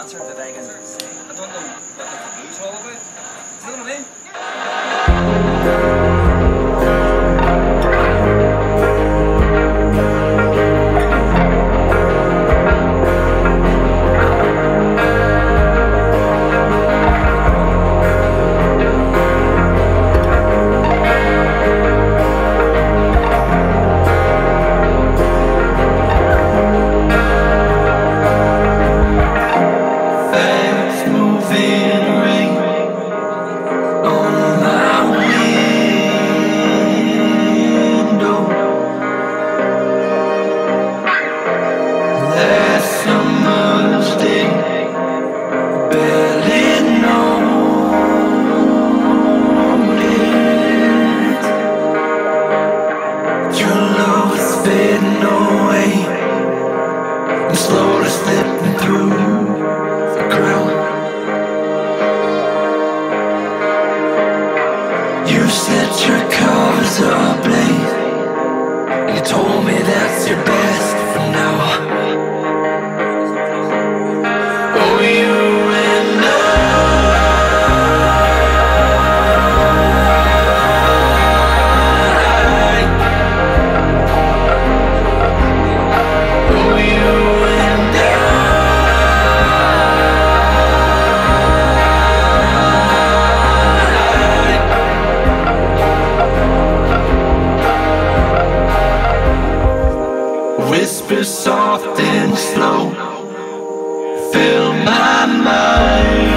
answer I. I don't know what the taboo's all about. Do you know what I mean? Set your covers ablaze. Soft and slow, fill my mind.